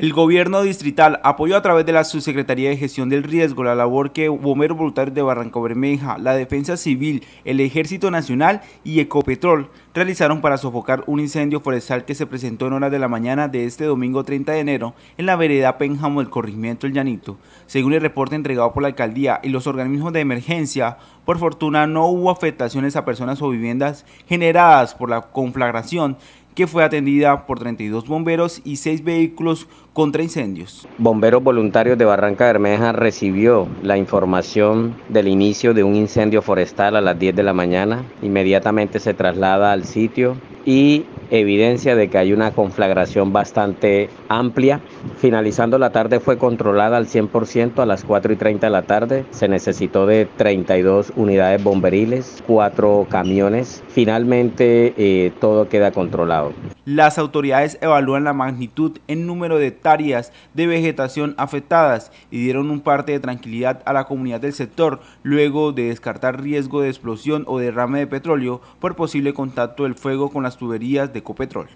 El gobierno distrital apoyó a través de la Subsecretaría de Gestión del Riesgo la labor que bomberos voluntarios de Barranca Bermeja, la Defensa Civil, el Ejército Nacional y Ecopetrol realizaron para sofocar un incendio forestal que se presentó en horas de la mañana de este domingo 30 de enero en la vereda Pénjamo del corregimiento El Llanito. Según el reporte entregado por la alcaldía y los organismos de emergencia, por fortuna no hubo afectaciones a personas o viviendas generadas por la conflagración que fue atendida por 32 bomberos y 6 vehículos contra incendios. Bomberos voluntarios de Barranca Bermeja recibió la información del inicio de un incendio forestal a las 10 de la mañana. Inmediatamente se traslada al sitio y evidencia de que hay una conflagración bastante amplia. Finalizando la tarde fue controlada al 100% a las 4 y 30 de la tarde. Se necesitó de 32 unidades bomberiles, 4 camiones. Finalmente eh, todo queda controlado. Las autoridades evalúan la magnitud en número de hectáreas de vegetación afectadas y dieron un parte de tranquilidad a la comunidad del sector luego de descartar riesgo de explosión o derrame de petróleo por posible contacto del fuego con las tuberías de Ecopetrol.